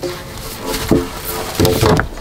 こんにちは。